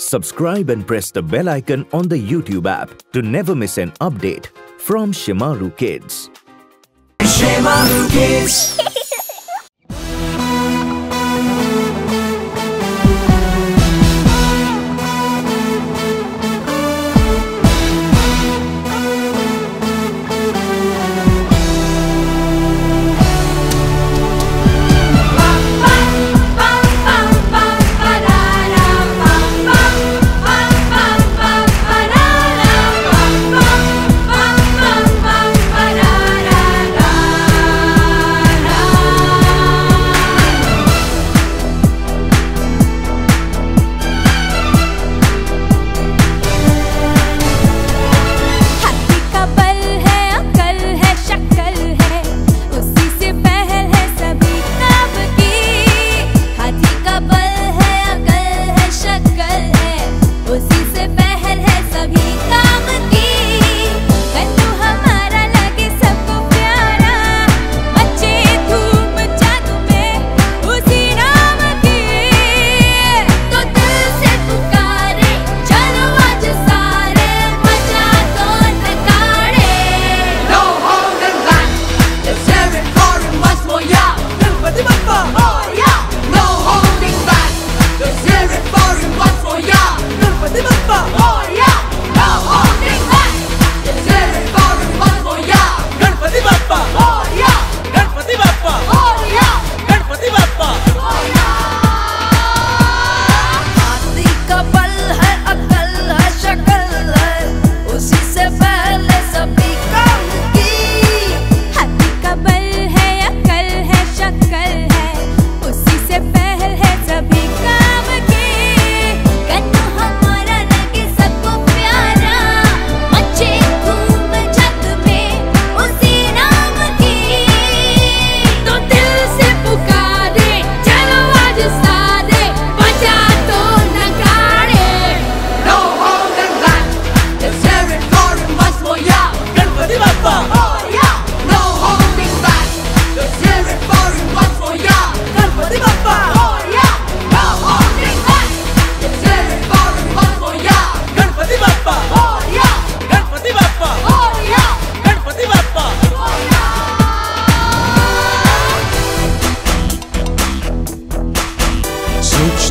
Subscribe and press the bell icon on the YouTube app to never miss an update from Shemaroo Kids. Shemaroo Kids.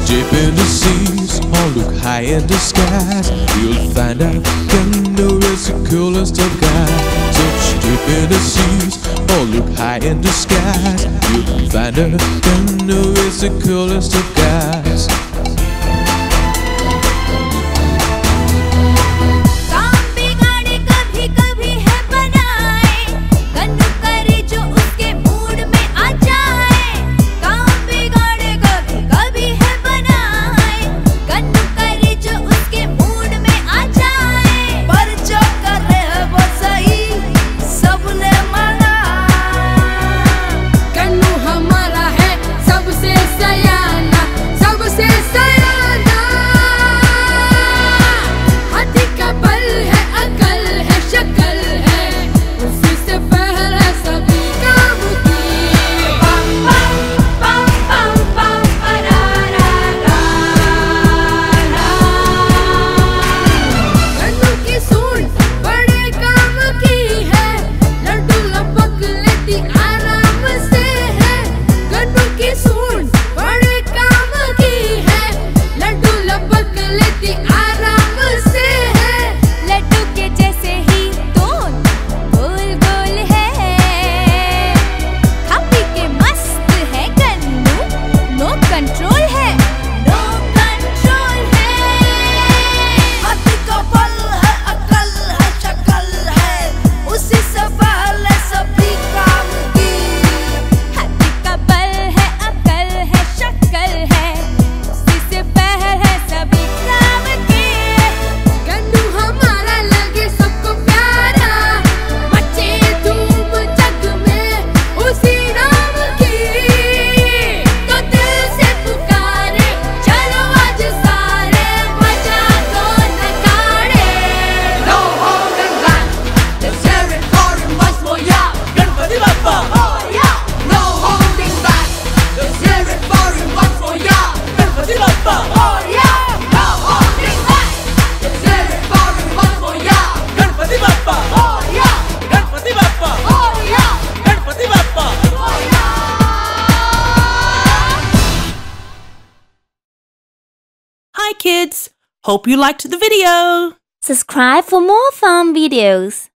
Deep in the seas or look high in the skies You'll find out Kendall is the coolest of guys. Search deep in the seas or look high in the skies You'll find out Kendall is the coolest of guys. Kids. Hope you liked the video. Subscribe for more fun videos.